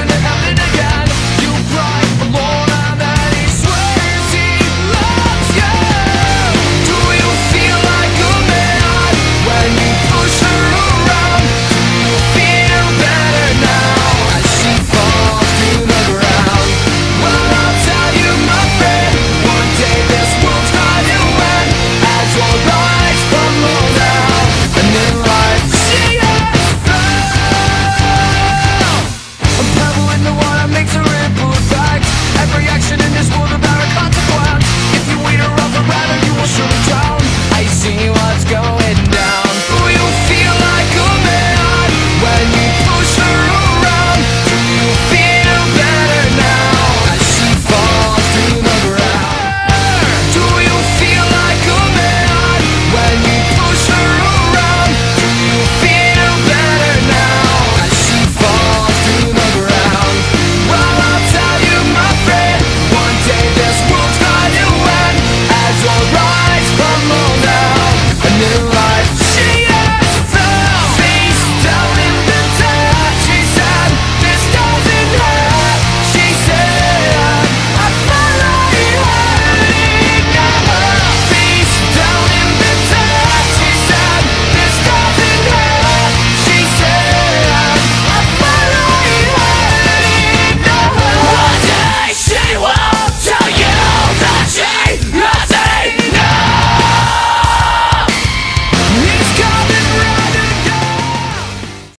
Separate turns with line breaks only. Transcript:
gonna happen again.